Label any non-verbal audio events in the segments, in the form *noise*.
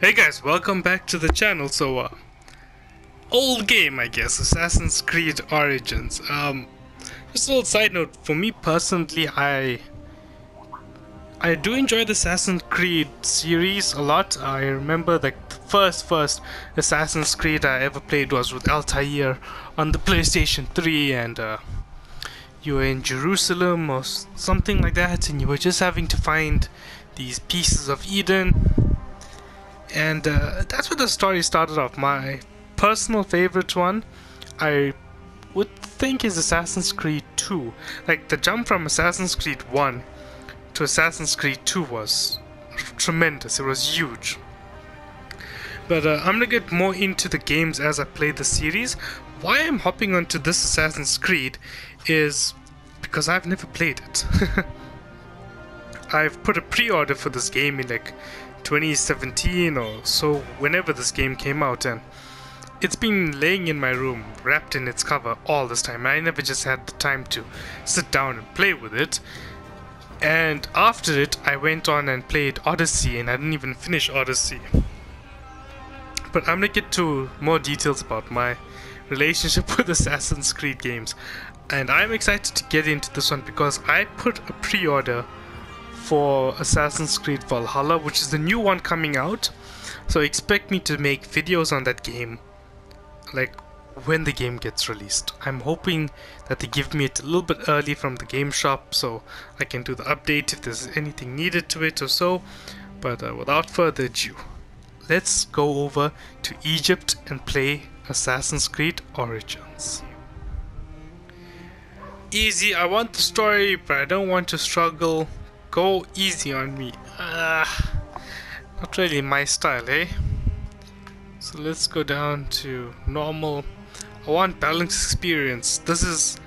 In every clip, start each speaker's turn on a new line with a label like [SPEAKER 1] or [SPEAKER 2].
[SPEAKER 1] Hey guys, welcome back to the channel. So, uh, old game, I guess, Assassin's Creed Origins. Um, just a little side note, for me personally, I I do enjoy the Assassin's Creed series a lot. I remember the first first Assassin's Creed I ever played was with Altair on the PlayStation 3 and uh, you were in Jerusalem or something like that and you were just having to find these pieces of Eden and uh, that's where the story started off. My personal favorite one, I would think is Assassin's Creed 2. Like the jump from Assassin's Creed 1 to Assassin's Creed 2 was tremendous. It was huge. But uh, I'm gonna get more into the games as I play the series. Why I'm hopping onto this Assassin's Creed is because I've never played it. *laughs* I've put a pre-order for this game in like 2017 or so, whenever this game came out, and it's been laying in my room, wrapped in its cover all this time. I never just had the time to sit down and play with it. And after it, I went on and played Odyssey, and I didn't even finish Odyssey. But I'm gonna get to more details about my relationship *laughs* with Assassin's Creed games. And I'm excited to get into this one because I put a pre order for Assassin's Creed Valhalla, which is the new one coming out. So expect me to make videos on that game, like when the game gets released. I'm hoping that they give me it a little bit early from the game shop so I can do the update if there's anything needed to it or so. But uh, without further ado, let's go over to Egypt and play Assassin's Creed Origins. Easy, I want the story, but I don't want to struggle Go easy on me. Uh, not really my style, eh? So let's go down to normal. I want balanced experience. This is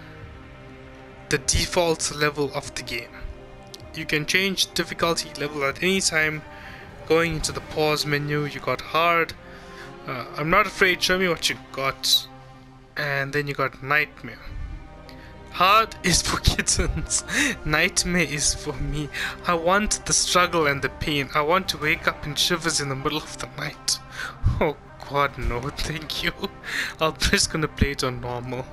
[SPEAKER 1] the default level of the game. You can change difficulty level at any time. Going into the pause menu, you got hard. Uh, I'm not afraid, show me what you got. And then you got nightmare. Hard is for kittens. Nightmare is for me. I want the struggle and the pain. I want to wake up in shivers in the middle of the night. Oh god, no, *laughs* thank you. I'm just gonna play it on normal.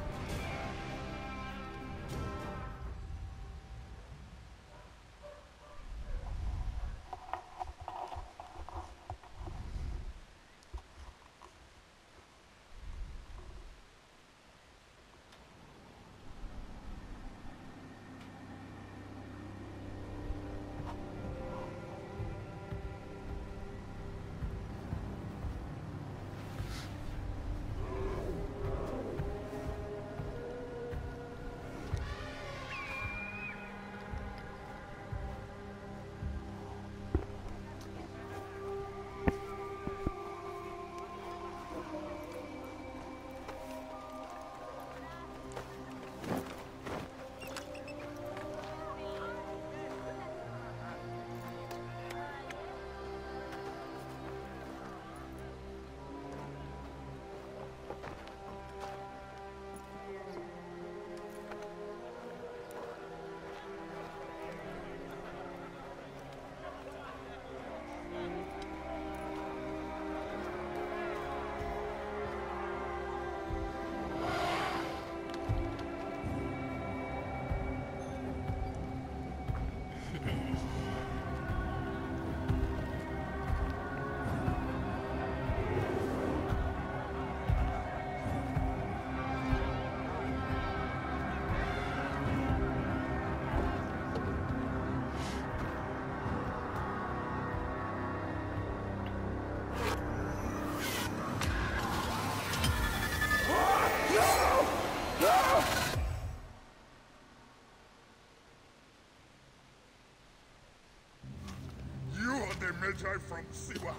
[SPEAKER 2] Medjay from Siwa.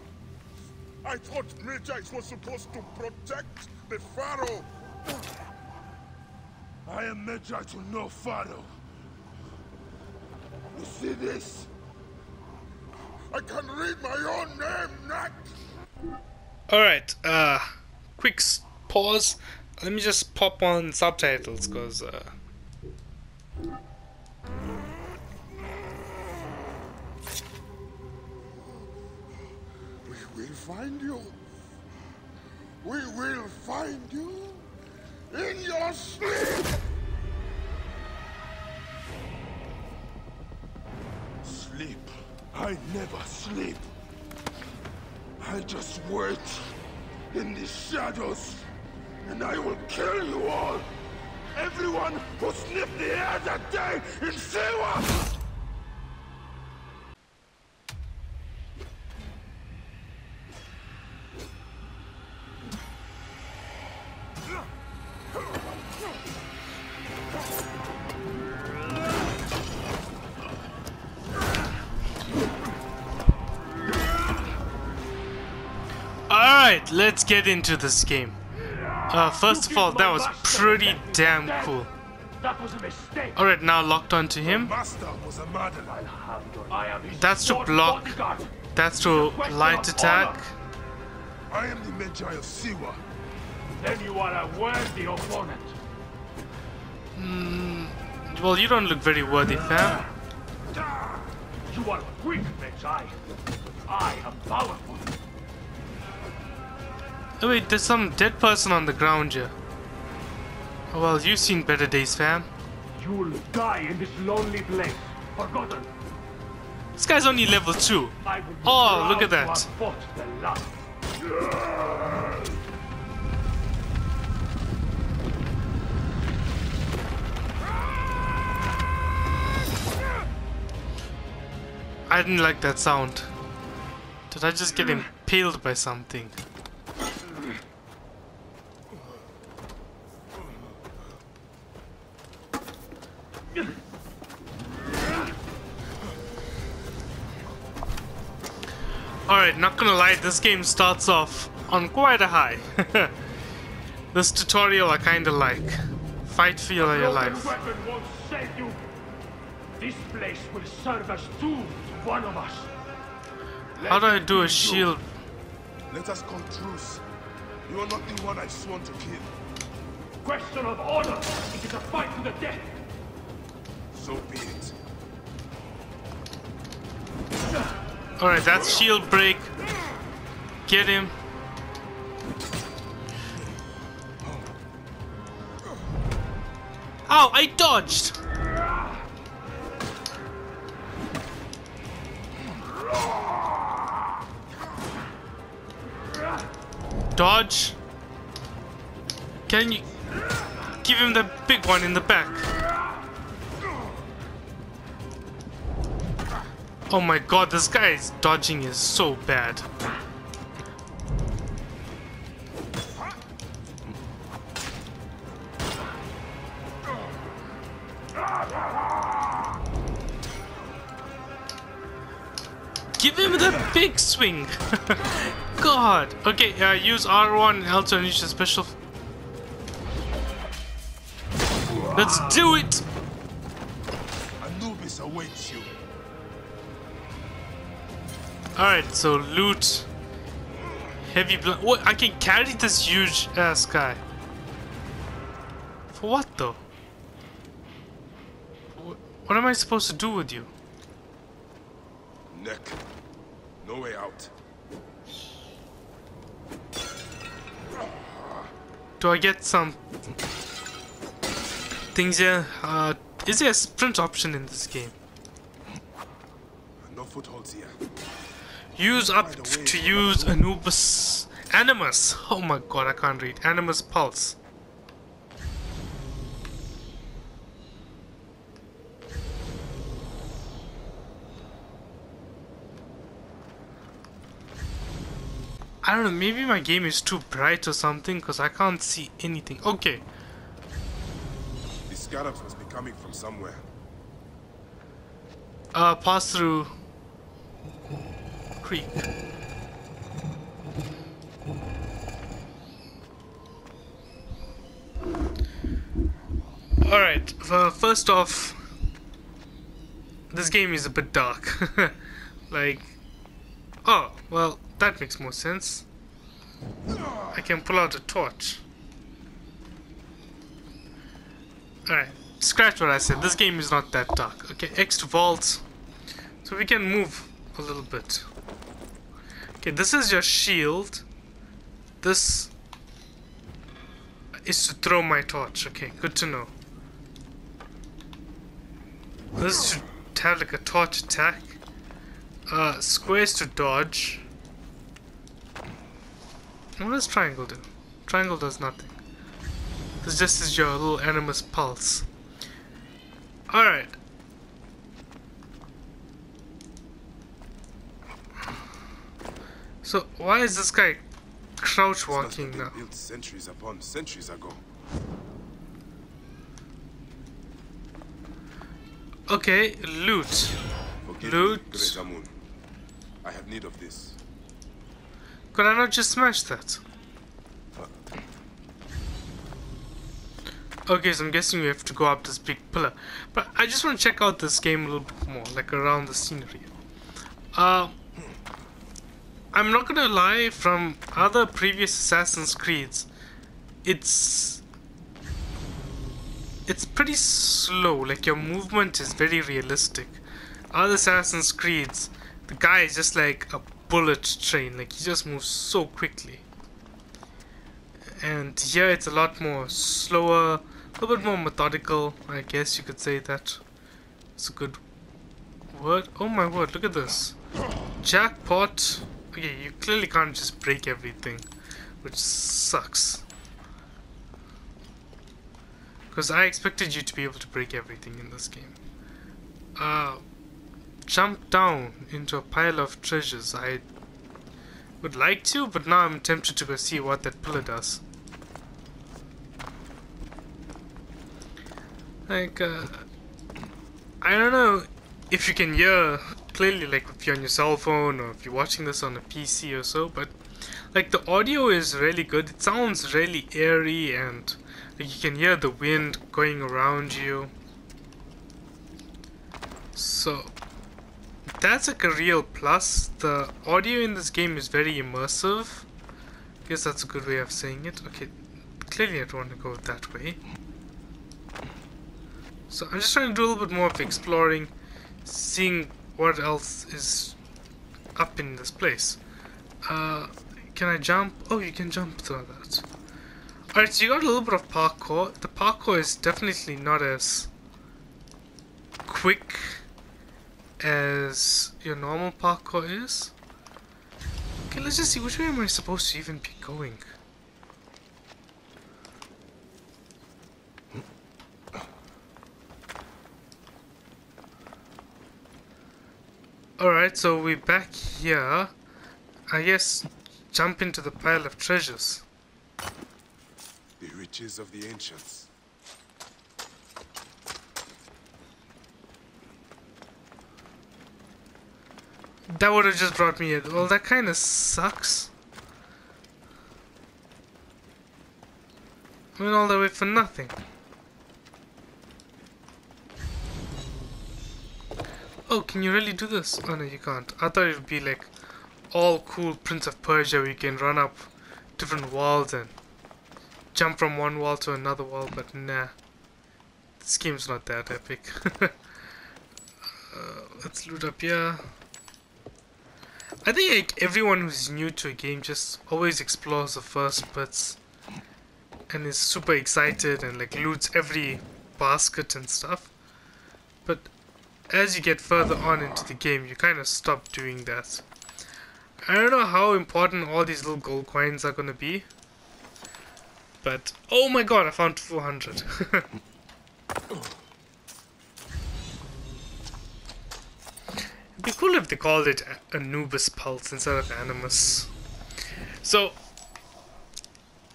[SPEAKER 2] I thought Medjay was supposed to protect the Pharaoh. I am Medjay to no Pharaoh. You see this? I can read my own name, Nat!
[SPEAKER 1] Alright, uh, quick pause. Let me just pop on subtitles, because, uh...
[SPEAKER 2] the day in Siwa!
[SPEAKER 1] Alright, let's get into this game. Uh, first of all, that was pretty damn cool.
[SPEAKER 3] That was a mistake.
[SPEAKER 1] Alright, now locked onto him.
[SPEAKER 2] Master was a madman.
[SPEAKER 3] I am his
[SPEAKER 1] That's to block.
[SPEAKER 3] bodyguard.
[SPEAKER 1] That's to light attack.
[SPEAKER 2] I am the Medjay of Siwa.
[SPEAKER 3] Then you are a worthy opponent.
[SPEAKER 1] Hmm, well, you don't look very worthy, fam.
[SPEAKER 3] Ah, you are weak, Medjay. I am powerful.
[SPEAKER 1] Oh wait, there's some dead person on the ground here. Well, you've seen better days, fam.
[SPEAKER 3] You will die in this lonely place, forgotten.
[SPEAKER 1] This guy's only level 2.
[SPEAKER 3] I will oh, be
[SPEAKER 1] Oh, look at that.
[SPEAKER 3] have fought the last.
[SPEAKER 1] I didn't like that sound. Did I just get impaled by something? Alright, not gonna lie, this game starts off on quite a high. *laughs* this tutorial I kinda like. Fight for your your
[SPEAKER 3] Broken
[SPEAKER 1] life.
[SPEAKER 3] weapon won't save you. This place will serve as tomb to one of us.
[SPEAKER 1] How do I do a shield?
[SPEAKER 2] Let us call truce. You are not the one I sworn to kill.
[SPEAKER 3] Question of honor. It is a fight to the death.
[SPEAKER 2] So be it.
[SPEAKER 1] Alright, that's shield break. Get him. Ow, I dodged! Dodge. Can you give him the big one in the back? Oh my god, this guy's dodging is so bad. Give him the big swing! *laughs* God! Okay, uh, use R1 and L to unleash a special. Let's do it!
[SPEAKER 2] Anubis awaits you.
[SPEAKER 1] Alright, so loot. Heavy blood. What? I can carry this huge ass guy. For what though? What am I supposed to do with you?
[SPEAKER 2] Neck. No way out.
[SPEAKER 1] Do I get some things here? Uh, is there a sprint option in this game?
[SPEAKER 2] No footholds here.
[SPEAKER 1] Use up to use Anubis Animus. Oh my god, I can't read. Animus Pulse. I don't know, maybe my game is too bright or something because I can't see anything. Okay,
[SPEAKER 2] The scarabs must be coming from somewhere.
[SPEAKER 1] uh, pass through creek. Alright, first off, this game is a bit dark. *laughs* like, oh, well, that makes more sense. I can pull out a torch. Alright, scratch what I said. This game is not that dark. Okay, X to vault. So we can move a little bit. Okay, this is your shield. This is to throw my torch. Okay, good to know. This should have like a torch attack. Uh, squares to dodge. What does triangle do? Triangle does nothing. This just is your little animus pulse. Alright. So, why is this guy crouch walking now?
[SPEAKER 2] Built centuries upon centuries ago.
[SPEAKER 1] Okay, loot.
[SPEAKER 2] Forgive
[SPEAKER 1] Loot.
[SPEAKER 2] me, I have need of this.
[SPEAKER 1] Could I not just smash that? Okay, so I'm guessing we have to go up this big pillar. But I just want to check out this game a little bit more, like around the scenery. Uh, I'm not gonna lie, from other previous Assassin's Creeds, it's it's pretty slow. Like your movement is very realistic. Other Assassin's Creeds, the guy is just like a bullet train. Like he just moves so quickly. And here it's a lot more slower, a little bit more methodical. I guess you could say that. It's a good word. Oh my word! Look at this. Jackpot. Okay, you clearly can't just break everything, which sucks. Because I expected you to be able to break everything in this game. Uh, jump down into a pile of treasures. I would like to, but now I'm tempted to go see what that pillar does. Like, uh, I don't know if you can hear clearly, like if you're on your cell phone or if you're watching this on a PC or so, but like the audio is really good. It sounds really airy and like you can hear the wind going around you. So that's like a real plus. The audio in this game is very immersive. I guess that's a good way of saying it. Okay, clearly I don't want to go that way. So I'm just trying to do a little bit more of exploring, seeing what else is up in this place. Uh, can I jump? Oh, you can jump through that. Alright, so you got a little bit of parkour. The parkour is definitely not as quick as your normal parkour is. Okay, let's just see, which way am I supposed to even be going? Alright, so we're back here. I guess jump into the pile of treasures.
[SPEAKER 2] The riches of the ancients.
[SPEAKER 1] That would have just brought me in. Well, that kind of sucks. I went all the way for nothing. Oh, can you really do this? Oh no, you can't. I thought it would be like all cool Prince of Persia where you can run up different walls and jump from one wall to another wall, but nah. This game's not that epic. *laughs* uh, let's loot up here. I think like everyone who's new to a game just always explores the first bits and is super excited and like loots every basket and stuff. But as you get further on into the game, you kind of stop doing that. I don't know how important all these little gold coins are gonna be. But, oh my god, I found 400. *laughs* It'd be cool if they called it Anubis Pulse instead of Animus. So,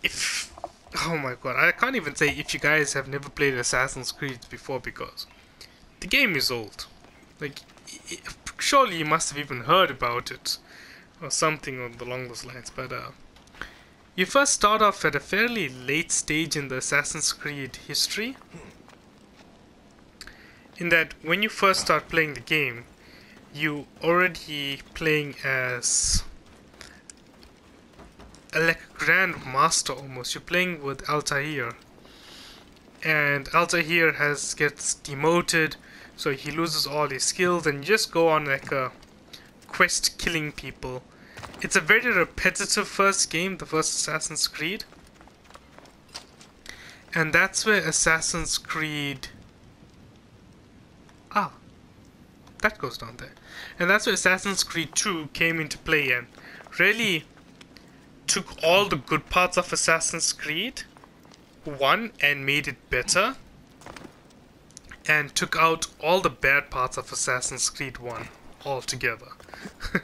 [SPEAKER 1] if... Oh my god, I can't even say if you guys have never played Assassin's Creed before because the game is old. Like, surely you must have even heard about it or something along those lines, but uh, you first start off at a fairly late stage in the Assassin's Creed history. In that, when you first start playing the game, you already playing as a, like grand master almost. You're playing with Altair, and Altair has gets demoted, so he loses all his skills, and just go on like a quest killing people it's a very repetitive first game, the first Assassin's Creed. And that's where Assassin's Creed. Ah, that goes down there. And that's where Assassin's Creed 2 came into play and really took all the good parts of Assassin's Creed 1 and made it better. And took out all the bad parts of Assassin's Creed 1 altogether.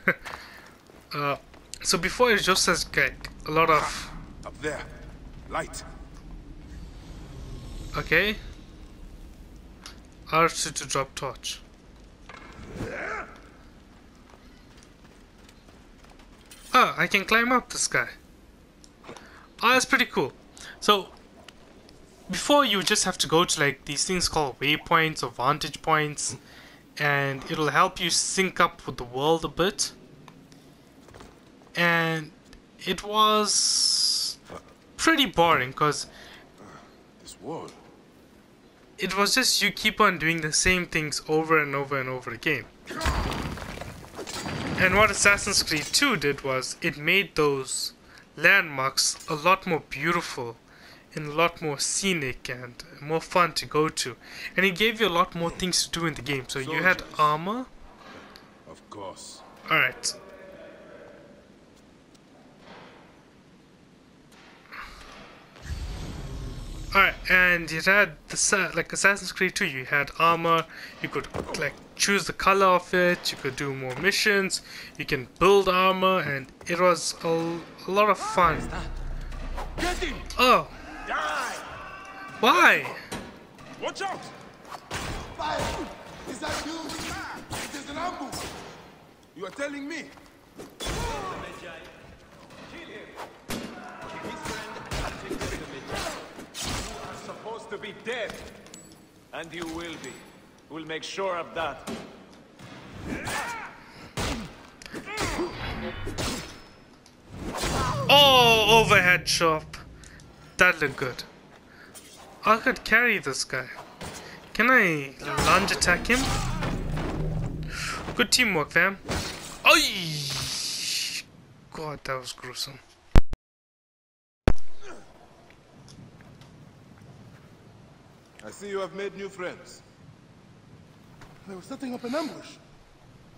[SPEAKER 1] *laughs* uh, so before it just has like a lot of
[SPEAKER 2] Up there. Light.
[SPEAKER 1] okay. R2 to drop torch. Oh, I can climb up this guy. Oh, that's pretty cool. So, before you just have to go to like these things called waypoints or vantage points, and it'll help you sync up with the world a bit. And it was pretty boring because
[SPEAKER 2] This wall.
[SPEAKER 1] it was just you keep on doing the same things over and over and over again. And what Assassin's Creed 2 did was it made those landmarks a lot more beautiful and a lot more scenic and more fun to go to. And it gave you a lot more things to do in the game. So you had armor.
[SPEAKER 2] Of course.
[SPEAKER 1] Alright. Alright, and you had the like Assassin's Creed 2, you had armor, you could like choose the color of it, you could do more missions, you can build armor, and it was a, a lot of fun. Oh,
[SPEAKER 2] Die!
[SPEAKER 1] why?
[SPEAKER 2] Watch out!
[SPEAKER 4] Fire! Is that you? It is an ambush!
[SPEAKER 2] You are telling me? Kill him!
[SPEAKER 5] You are supposed to be dead. And you will be. We'll make sure of that.
[SPEAKER 1] Oh, overhead chop. That looked good. I could carry this guy. Can I lunge attack him? Good teamwork, fam. Oh, God, that was gruesome.
[SPEAKER 2] I see you have made new friends.
[SPEAKER 4] They were setting up an ambush.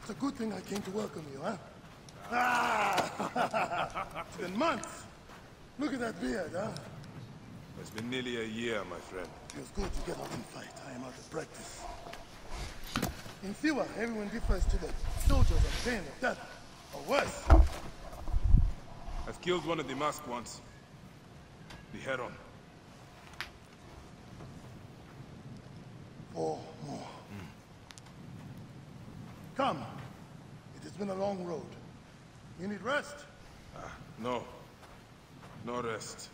[SPEAKER 4] It's a good thing I came to welcome you, huh? Ah! *laughs* it's been months. Look at that beard, huh?
[SPEAKER 2] It's been nearly a year, my friend.
[SPEAKER 4] Feels good to get out and fight. I am out of practice. In Siwa, everyone defers to the soldiers of pain of death, or worse.
[SPEAKER 2] I've killed one of the masked ones. The Heron.
[SPEAKER 4] Four more. Come. It has been a long road. You need rest.
[SPEAKER 2] Ah, no. No rest.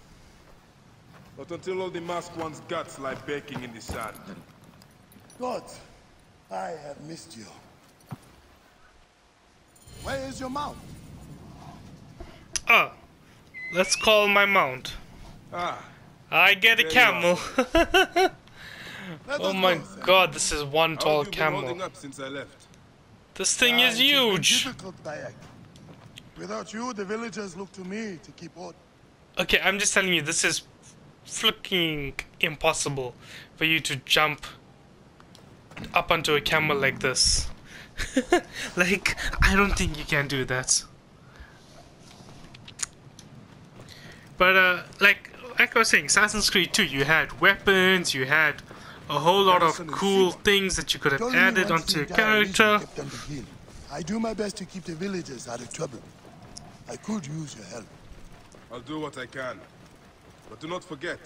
[SPEAKER 2] Not until all the masked one's guts lie baking in the sand.
[SPEAKER 4] God, I have missed you. Where is your mount?
[SPEAKER 1] Oh, let's call my mount.
[SPEAKER 2] Ah,
[SPEAKER 1] I get a camel. *laughs* Oh my
[SPEAKER 4] go,
[SPEAKER 1] god, this is one
[SPEAKER 2] how
[SPEAKER 1] tall
[SPEAKER 2] have been holding
[SPEAKER 1] camel.
[SPEAKER 2] up since I left?
[SPEAKER 1] This thing
[SPEAKER 4] Ah,
[SPEAKER 1] is
[SPEAKER 4] it has been
[SPEAKER 1] huge.
[SPEAKER 4] Without you, the villagers look to me to keep order.
[SPEAKER 1] Okay, I'm just telling you, this is freaking impossible for you to jump up onto a camel like this. *laughs* like, I don't think you can do that. But, uh, like, like I was saying, Assassin's Creed 2, you had weapons, you had a whole lot of cool things that you could have added onto your character.
[SPEAKER 4] kept them to heal. I do my best to keep the villagers out of trouble. I could use your help.
[SPEAKER 2] I'll do what I can. But do not forget,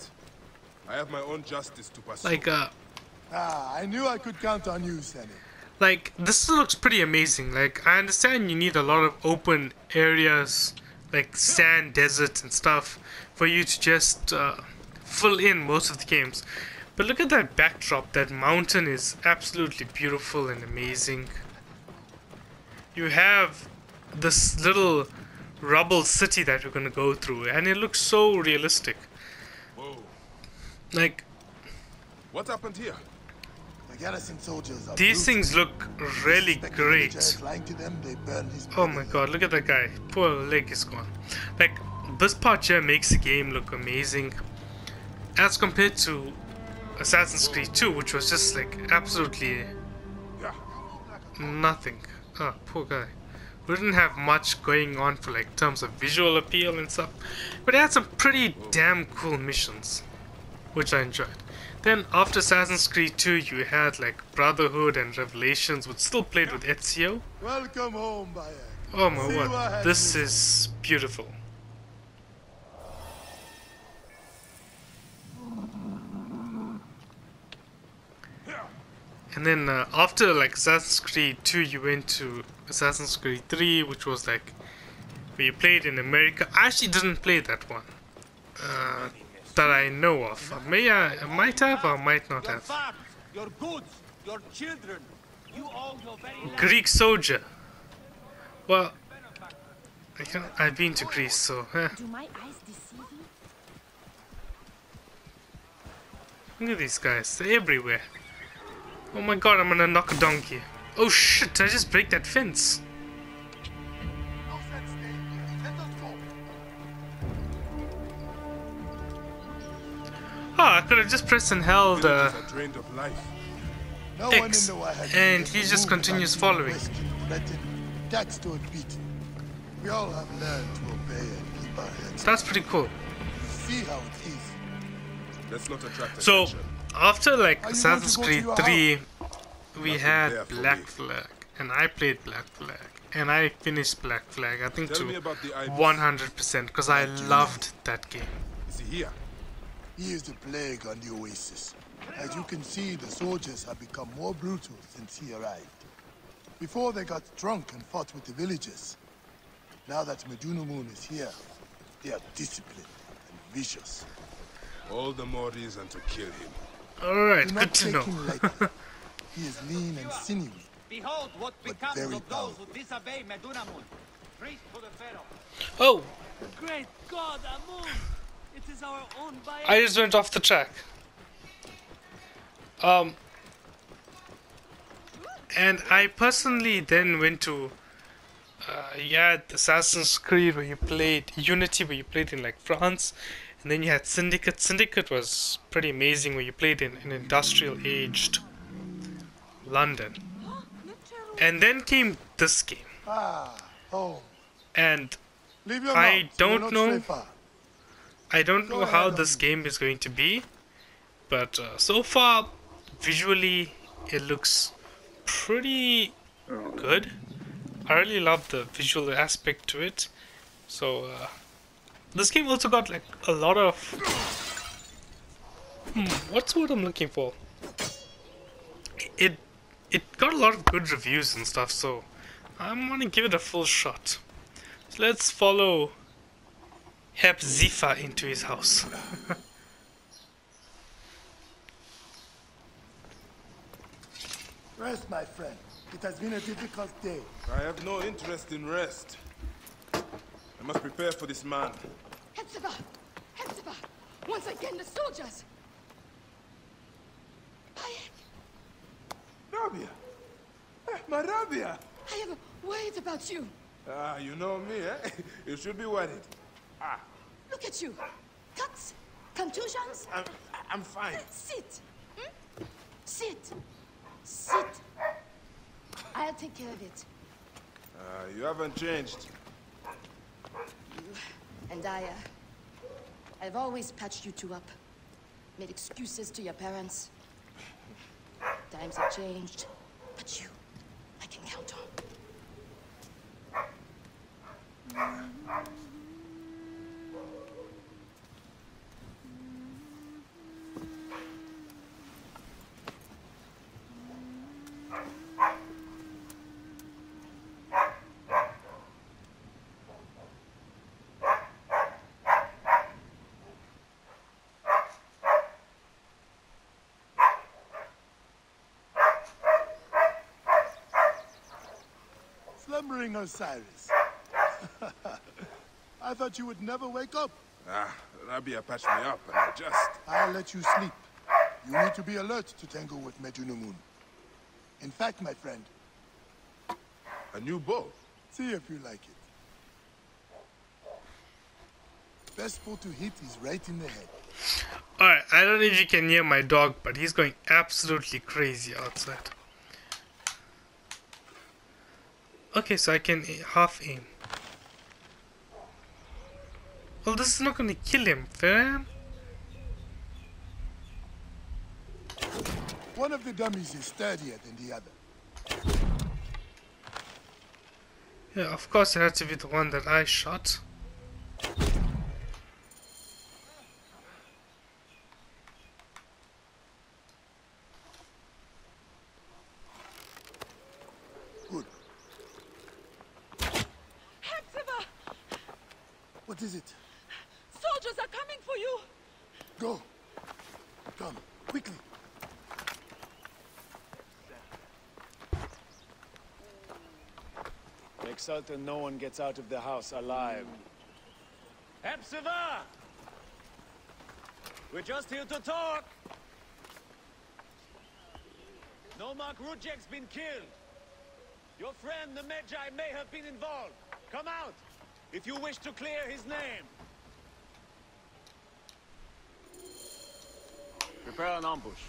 [SPEAKER 2] I have my own justice to pursue.
[SPEAKER 1] Like, uh,
[SPEAKER 4] Ah, I knew I could count on you, Sammy.
[SPEAKER 1] like this looks pretty amazing like i understand you need a lot of open areas like sand deserts and stuff for you to just uh, fill in most of the games but look at that backdrop that mountain is absolutely beautiful and amazing you have this little rubble city that you're gonna go through and it looks so realistic
[SPEAKER 2] Whoa.
[SPEAKER 1] Like
[SPEAKER 2] What happened here?
[SPEAKER 4] The garrison soldiers are
[SPEAKER 1] These things look really great.
[SPEAKER 4] to them, they burn his
[SPEAKER 1] Oh my god, look at that guy. Poor leg is gone. Like, this part here makes the game look amazing. As compared to Assassin's Creed 2, which was just like absolutely nothing. Ah, poor guy. We didn't have much going on for like terms of visual appeal and stuff. But it had some pretty damn cool missions. Which I enjoyed. Then after Assassin's Creed 2 you had like Brotherhood and Revelations which still played with Ezio.
[SPEAKER 4] Welcome home, Bayek.
[SPEAKER 1] Oh my
[SPEAKER 4] See
[SPEAKER 1] word, this
[SPEAKER 4] you.
[SPEAKER 1] is beautiful. And then uh, after like Assassin's Creed 2, you went to Assassin's Creed 3, which was like we played in America. I actually didn't play that one uh, that I know of. May I, I might have or might not have.
[SPEAKER 6] your goods, your children. You owe your very.
[SPEAKER 1] Greek soldier. Well, I can't, I've been to Greece, so. eh.
[SPEAKER 7] Do my eyes deceive you?
[SPEAKER 1] Look at these guys, they're everywhere. Oh my god, I'm gonna knock a donkey. Oh shit, did I just break that fence? Ah, I could have just pressed and held uh,
[SPEAKER 2] Villagers are drained of life.
[SPEAKER 4] No
[SPEAKER 1] X,
[SPEAKER 4] one in the Wahad
[SPEAKER 1] and he just continues following.
[SPEAKER 4] questioned, threatened, taxed or beaten. We all have learned to obey and keep our heads.
[SPEAKER 1] that's pretty cool.
[SPEAKER 4] See how it is.
[SPEAKER 2] Let's not attract
[SPEAKER 1] So, after like Assassin's Creed 3, we had Black. Flag, and I played Black Flag, and I finished Black Flag, I think to
[SPEAKER 2] about the Ibis.
[SPEAKER 1] 100% because I loved that game.
[SPEAKER 2] Is he
[SPEAKER 4] is the plague on the oasis. As you can see, the soldiers have become more brutal since he arrived. Before they got drunk and fought with the villagers. Now that Medunamun is here, they are disciplined and vicious.
[SPEAKER 2] All the more reason to kill him.
[SPEAKER 1] Alright, good to know.
[SPEAKER 4] he is lean and sinewy.
[SPEAKER 6] Behold what
[SPEAKER 4] But
[SPEAKER 6] becomes
[SPEAKER 4] very
[SPEAKER 6] of those
[SPEAKER 4] powerful.
[SPEAKER 6] who disobey Medunamun. Priest to the Pharaoh.
[SPEAKER 1] Oh,
[SPEAKER 8] Great God, Amun! It is our own
[SPEAKER 1] I just went off the track. Um, and I personally then went to, uh, you had Assassin's Creed where you played Unity where you played in like France, and then you had Syndicate. Syndicate was pretty amazing where you played in an industrial aged London. And then came this game,
[SPEAKER 4] Ah, home.
[SPEAKER 1] and
[SPEAKER 4] Leave your
[SPEAKER 1] I don't
[SPEAKER 4] will not
[SPEAKER 1] know. I don't know how this game is going to be, but uh, so far, visually, it looks pretty good. I really love the visual aspect to it. So, uh, this game also got like a lot of. Hmm, what's what I'm looking for? It it got a lot of good reviews and stuff, so I'm gonna give it a full shot. So let's follow Hepzibah into his house. *laughs*
[SPEAKER 4] Rest, my friend. It has been a difficult day.
[SPEAKER 2] I have no interest in rest. I must prepare for this man.
[SPEAKER 7] Hepzibah! Hepzibah! Once again, the soldiers! Bayek,
[SPEAKER 2] Rabia! Eh, My Rabia!
[SPEAKER 7] I am worried about you.
[SPEAKER 2] Ah, you know me, eh? *laughs* You should be worried.
[SPEAKER 7] Look at you. Cuts, contusions.
[SPEAKER 2] I'm, I'm fine.
[SPEAKER 7] Sit. Hmm? Sit. Sit. I'll take care of it.
[SPEAKER 2] Uh, you haven't changed.
[SPEAKER 7] You and I, uh, I've always patched you two up. Made excuses to your parents. Times have changed. But you, I can count on.
[SPEAKER 4] Slumbering Osiris. *laughs* I thought you would never wake up.
[SPEAKER 2] Ah, Rabia patched me up and I just...
[SPEAKER 4] I'll let you sleep. You need to be alert to tangle with Medunamun. In fact, my friend,
[SPEAKER 2] A new bow.
[SPEAKER 4] see if you like it. Best spot to hit is right in the head.
[SPEAKER 1] Alright, I don't know if you can hear my dog, but he's going absolutely crazy outside. Okay, so I can half aim. Well, this is not gonna kill him, fam.
[SPEAKER 4] One of the dummies is sturdier than the other.
[SPEAKER 1] Yeah, of course it had to be the one that I shot.
[SPEAKER 4] Good.
[SPEAKER 9] Hepzibah!
[SPEAKER 4] What is it?
[SPEAKER 9] Soldiers are coming for you!
[SPEAKER 4] Go. Come, quickly.
[SPEAKER 5] Make certain no one gets out of the house alive. Hepzibah! We're just here to talk! Nomak Rujek's been killed. Your friend, the Medjay, may have been involved. Come out, if you wish to clear his name. Prepare an ambush.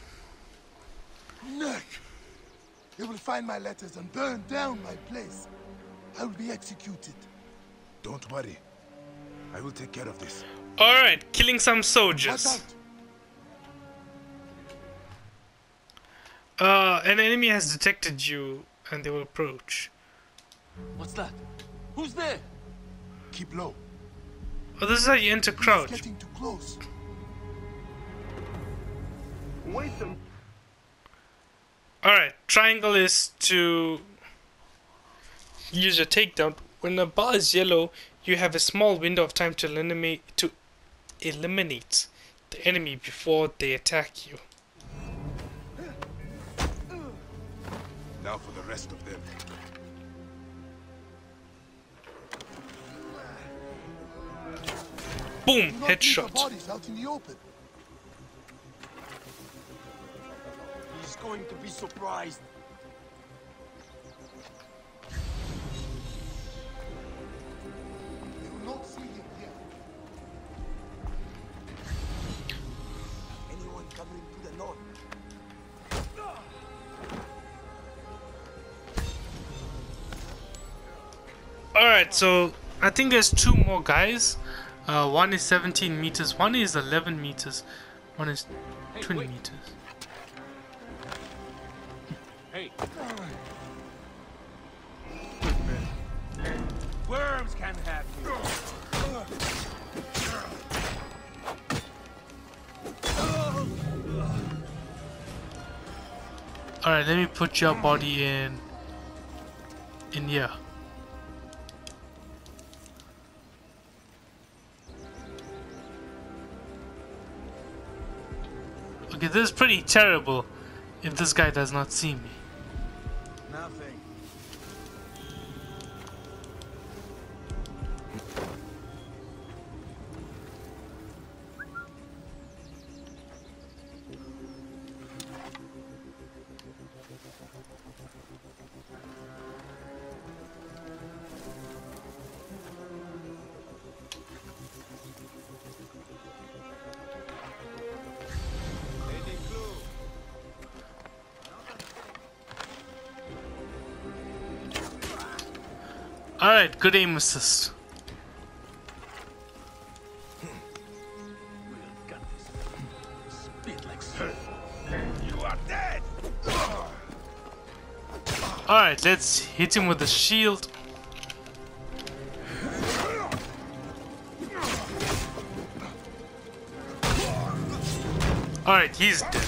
[SPEAKER 4] Nick! They will find my letters and burn down my place. I will be executed.
[SPEAKER 2] Don't worry. I will take care of this.
[SPEAKER 1] Alright, killing some soldiers.
[SPEAKER 4] out!
[SPEAKER 1] Uh, an enemy has detected you and they will approach.
[SPEAKER 6] What's that? Who's there?
[SPEAKER 4] Keep low.
[SPEAKER 1] Oh, this is how you enter
[SPEAKER 4] He's
[SPEAKER 1] crouch.
[SPEAKER 4] getting too close.
[SPEAKER 1] Alright, triangle is to use your takedown. When the bar is yellow, you have a small window of time to eliminate to eliminate the enemy before they attack you.
[SPEAKER 2] Now for the rest of them.
[SPEAKER 1] Boom,
[SPEAKER 4] Do not leave the
[SPEAKER 1] headshot.
[SPEAKER 4] bodies out in the open.
[SPEAKER 6] He's going to be surprised.
[SPEAKER 4] They will not see him here.
[SPEAKER 6] Anyone coming to the north?
[SPEAKER 1] Alright, so I think there's two more guys. Uh, one is 17 meters, one is 11 meters, one is 20
[SPEAKER 6] wait.
[SPEAKER 1] meters.
[SPEAKER 5] Hey,
[SPEAKER 6] Worms can have you.
[SPEAKER 1] Alright, let me put your body in in here. This is pretty terrible if this guy does not see me. Alright, good aim assist. Alright, let's hit him with the shield. Alright, he's dead.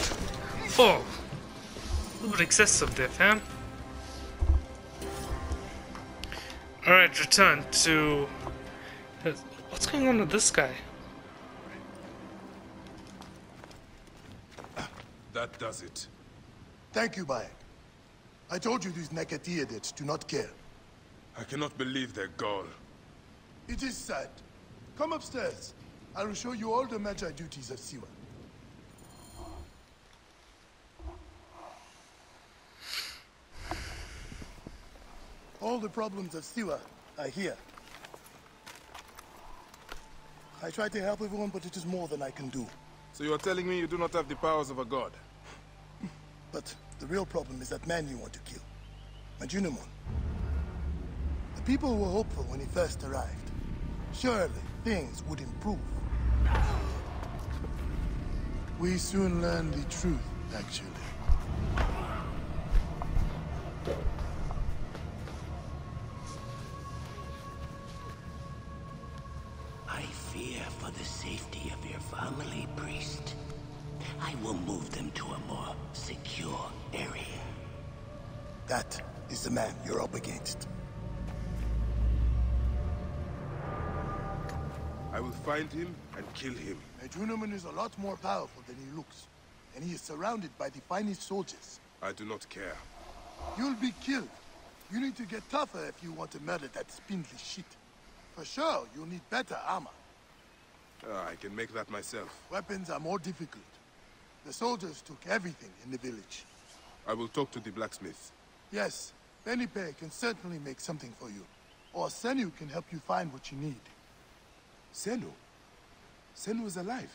[SPEAKER 1] Oh! A little bit excessive there, fam. Alright, return to... What's going on with this guy?
[SPEAKER 2] That does it.
[SPEAKER 4] Thank you, Bayek. I told you these Nekatiadids do not care.
[SPEAKER 2] I cannot believe their gall.
[SPEAKER 4] It is sad. Come upstairs. I will show you all the Medjay duties of Siwa. All the problems of Siwa are here. I try to help everyone, but it is more than I can do.
[SPEAKER 2] So you are telling me you do not have the powers of a god? *laughs*
[SPEAKER 4] But the real problem is that man you want to kill. Medunamun. The people were hopeful when he first arrived. Surely, things would improve. We soon learned the truth, actually. That is the man you're up against.
[SPEAKER 2] I will find him and kill him.
[SPEAKER 4] Medunamun is a lot more powerful than he looks. And he is surrounded by the finest soldiers.
[SPEAKER 2] I do not care.
[SPEAKER 4] You'll be killed. You need to get tougher if you want to murder that spindly shit. For sure, you'll need better armor.
[SPEAKER 2] Ah, I can make that myself.
[SPEAKER 4] Weapons are more difficult. The soldiers took everything in the village.
[SPEAKER 2] I will talk to the blacksmith.
[SPEAKER 4] Yes, Benipe can certainly make something for you. Or Senu can help you find what you need.
[SPEAKER 2] Senu? Senu is alive.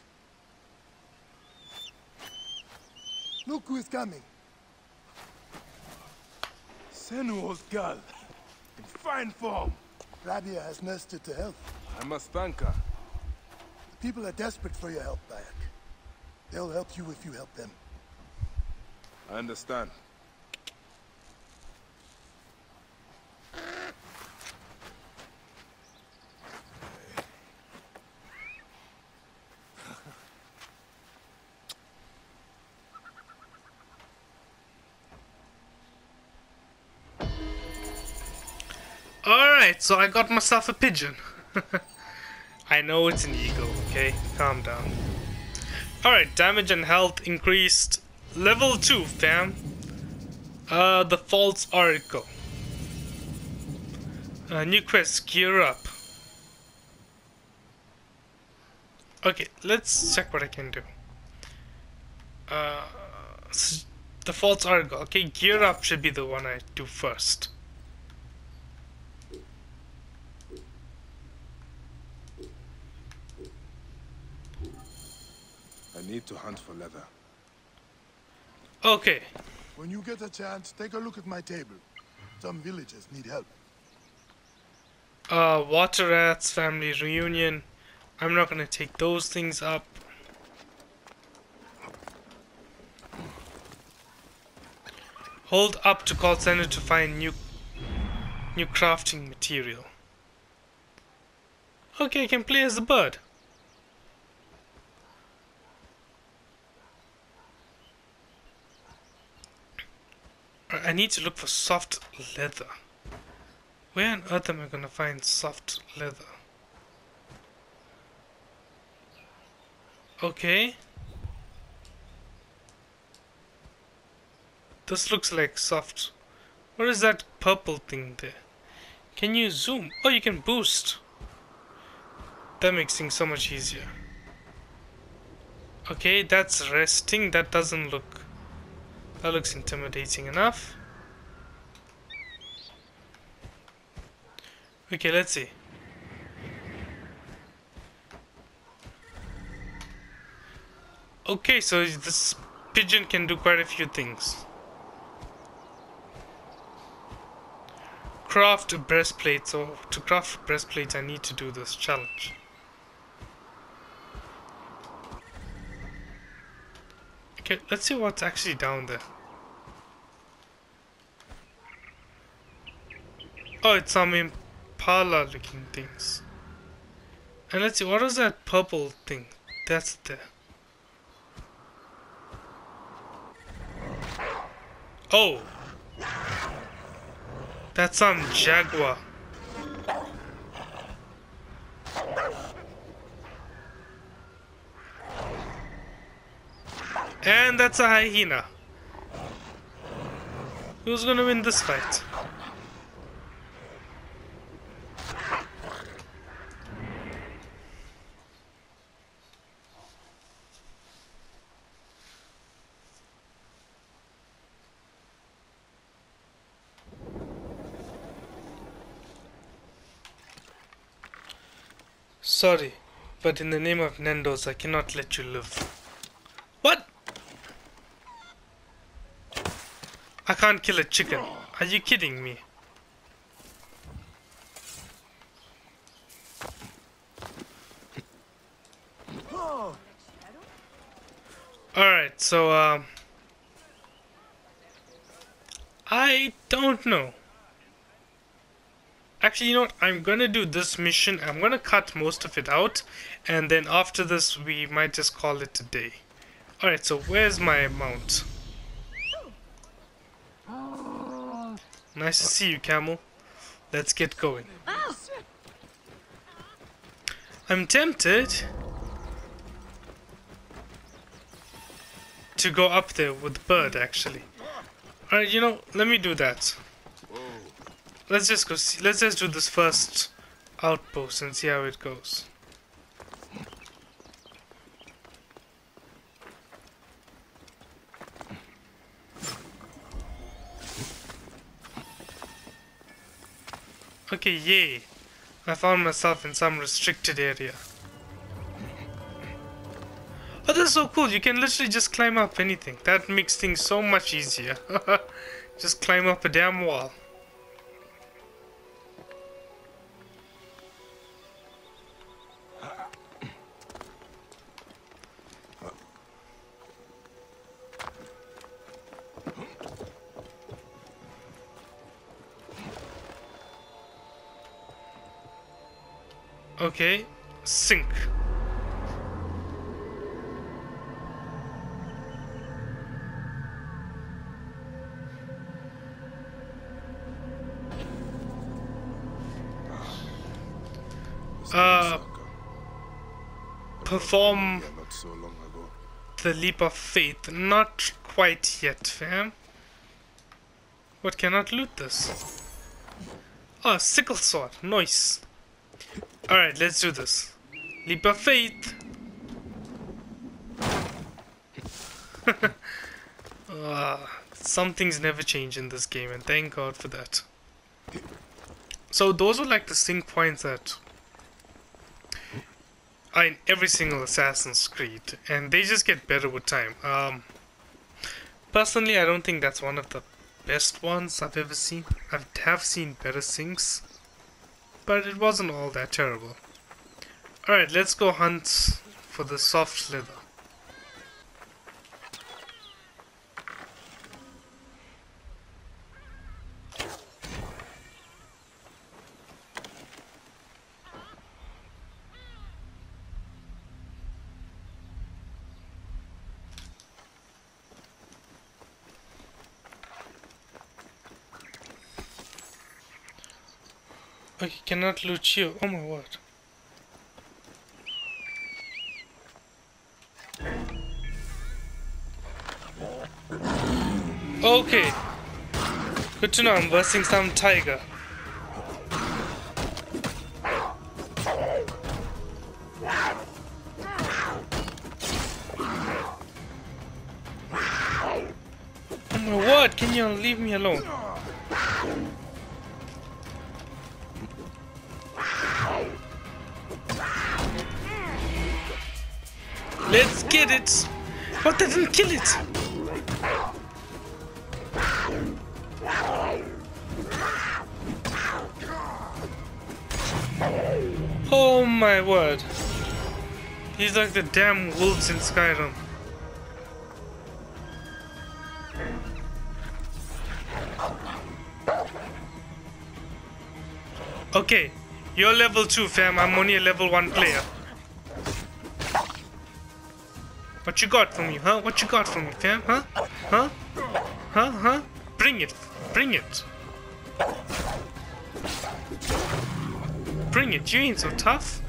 [SPEAKER 4] Look who is coming.
[SPEAKER 2] Senu Osgal. In fine form.
[SPEAKER 4] Rabia has nursed her to health.
[SPEAKER 2] I must thank her.
[SPEAKER 4] The people are desperate for your help, Bayek. They'll help you if you help them.
[SPEAKER 2] I understand.
[SPEAKER 1] Alright, so I got myself a pigeon. *laughs* I know it's an eagle, okay? Calm down. Alright, damage and health increased. Level 2, fam. Uh, the false oracle. Uh, new quest, gear up. Okay, let's check what I can do. Uh, the false oracle. Okay, gear up should be the one I do first.
[SPEAKER 2] I need to hunt for leather.
[SPEAKER 1] Okay,
[SPEAKER 4] When you get a chance, take a look at my table. Some villagers need help.
[SPEAKER 1] uh, water rats, family reunion. I'm not gonna take those things up. Hold up to call center to find new new crafting material. Okay, I can play as a bird. I need to look for soft leather. Where on earth am I gonna find soft leather? Okay. This looks like soft. What is that purple thing there? Can you zoom? Oh, you can boost. That makes things so much easier. Okay, that's resting. That doesn't look... That looks intimidating enough. Okay, let's see. Okay, so this pigeon can do quite a few things. Craft a breastplate. So to craft breastplate, I need to do this challenge. Okay, let's see what's actually down there. Oh, it's some impala looking things. And let's see, what is that purple thing? That's there. Oh! That's some jaguar. And that's a hyena. Who's gonna win this fight? Sorry, but in the name of Nando's, I cannot let you live. Can't kill a chicken. Are you kidding me? Alright, so, um... I don't know. Actually, you know what? I'm gonna do this mission. I'm gonna cut most of it out. And then after this, we might just call it a day. Alright, so where's my mount? Nice to see you, Camel. Let's get going. I'm tempted to go up there with the Bird, actually. Alright, you know, let me do that. Let's just go see, let's just do this first outpost and see how it goes. Okay, yay. I found myself in some restricted area. Oh, that's so cool. You can literally just climb up anything. That makes things so much easier. *laughs* just climb up a damn wall. Okay, sink. Uh, perform the leap of faith. Not quite yet, fam. What cannot loot this? Oh, sickle sword. Nice. Alright, let's do this. Leap of faith. uh, *laughs* some things never change in this game, and thank God for that. So those are like the sync points that are in every single Assassin's Creed, and they just get better with time. Um, personally, I don't think that's one of the best ones I've ever seen. I have seen better syncs but it wasn't all that terrible. Alright, let's go hunt for the soft slither. Cannot loot you. Oh my word. Okay. Good to know I'm versing some tiger. Oh my word, can you leave me alone? But they didn't kill it! Oh my word. He's like the damn wolves in Skyrim. Okay, you're level 2 fam, I'm only a level 1 player. What you got for me, huh? What you got for me, fam? Huh? Huh? Huh? Huh? Bring it. Bring it. Bring it. You ain't so tough.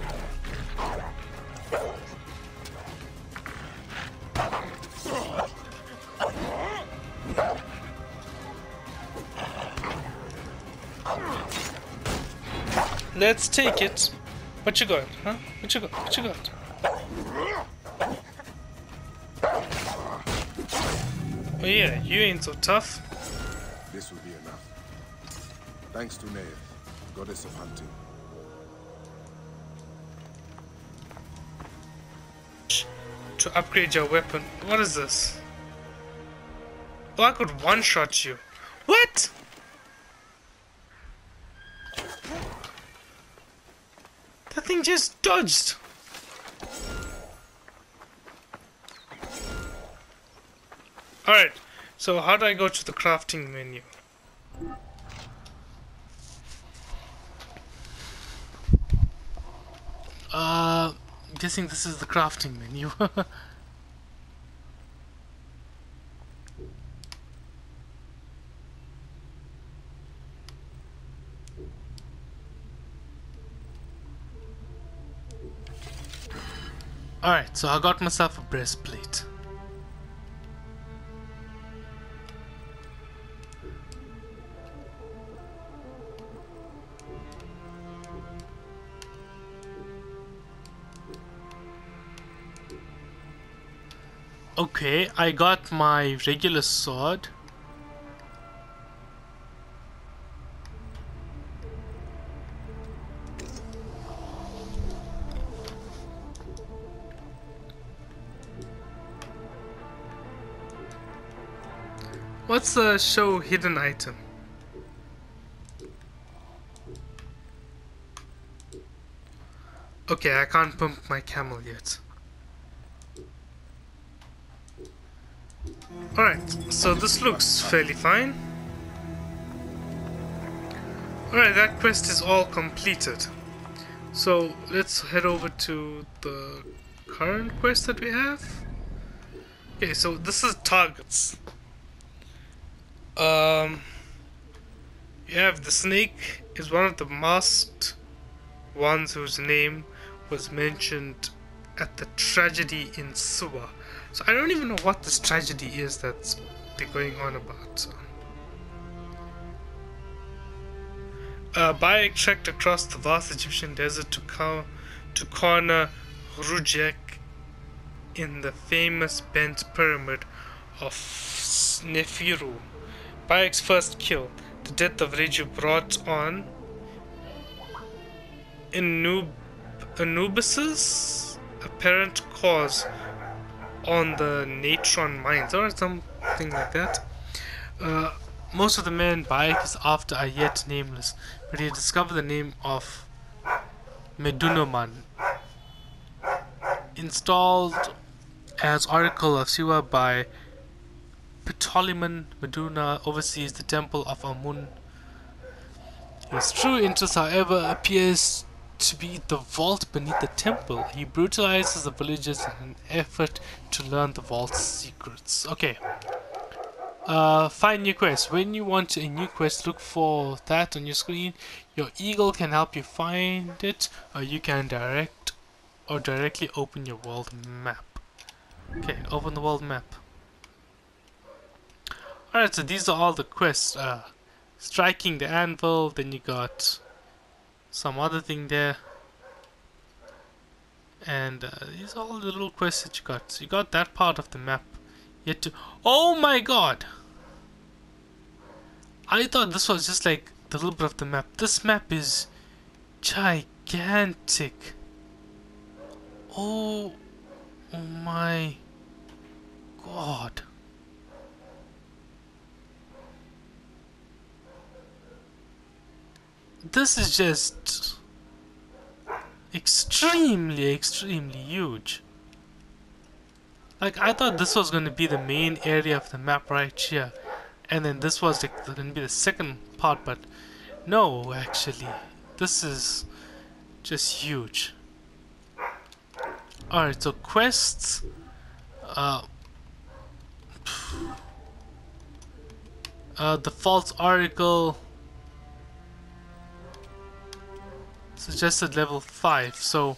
[SPEAKER 1] Let's take it. What you got, huh? What you got? What you got? Oh yeah, you ain't so tough.
[SPEAKER 2] This will be enough. Thanks to Neith, goddess of hunting.
[SPEAKER 1] To upgrade your weapon. What is this? Oh, I could one-shot you. What? That thing just dodged. Alright, so how do I go to the crafting menu? Uh, guessing this is the crafting menu. *laughs* Alright, so I got myself a breastplate. Okay, I got my regular sword. What's the show hidden item? Okay, I can't pump my camel yet. Alright, so this looks fairly fine. Alright, that quest is all completed. So let's head over to the current quest that we have. Okay, so this is targets. Um, you have the snake is one of the masked ones whose name was mentioned at the tragedy in Siwa. So I don't even know what this tragedy is that's they're going on about. So. Uh, Bayek trekked across the vast Egyptian desert to, co to corner Rudjek in the famous bent pyramid of Sneferu. Bayek's first kill, the death of Rudjek brought on Anub Anubis's apparent cause on the Natron mines or something like that. Uh, most of the men Bayek is after are yet nameless, but he discovered the name of Medunamun. Installed as Oracle of Siwa by Ptolemy Meduna oversees the temple of Amun. His true interest, however, appears to be the vault beneath the temple. He brutalizes the villagers in an effort to learn the vault's secrets. Okay. Uh, find new quest. When you want a new quest, look for that on your screen. Your eagle can help you find it, or you can direct or directly open your world map. Okay, open the world map. Alright, so these are all the quests. Uh, striking the anvil, then you got some other thing there. And uh, these are all the little quests that you got. So you got that part of the map. Yet to... Oh my god! I thought this was just like the little bit of the map. This map is gigantic. Oh, oh my god. This is just extremely, extremely huge. Like, I thought this was going to be the main area of the map right here. And then this was going to be the second part, but no, actually. This is just huge. Alright, so quests. Uh, *sighs* uh, the false oracle suggested level 5 so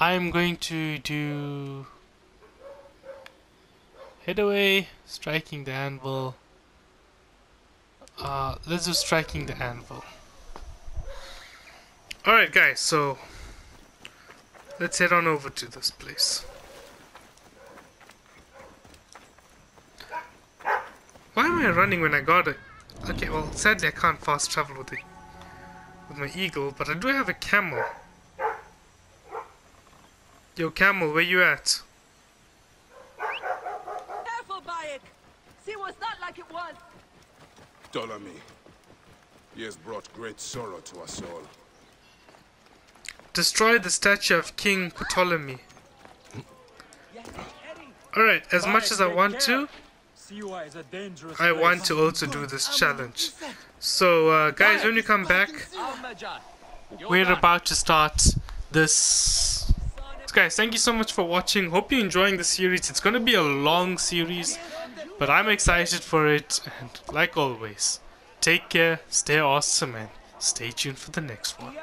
[SPEAKER 1] I'm going to do head away striking the anvil. Uh, let's do striking the anvil. Alright guys so let's head on over to this place. Why am I running when I got it? Okay well sadly I can't fast travel with it with my eagle, but I do have a camel. Yo, camel, where you at? Careful, Bayek!
[SPEAKER 9] See was not like it was!
[SPEAKER 2] Ptolemy, he has brought great sorrow to us all.
[SPEAKER 1] Destroy the statue of King Ptolemy. Alright, as much as I want to, I want to also do this challenge. So, uh, guys, when you come back, we're about to start this. Guys, thank you so much for watching. Hope you're enjoying the series. It's going to be a long series, but I'm excited for it. And like always, take care, stay awesome, and stay tuned for the next one.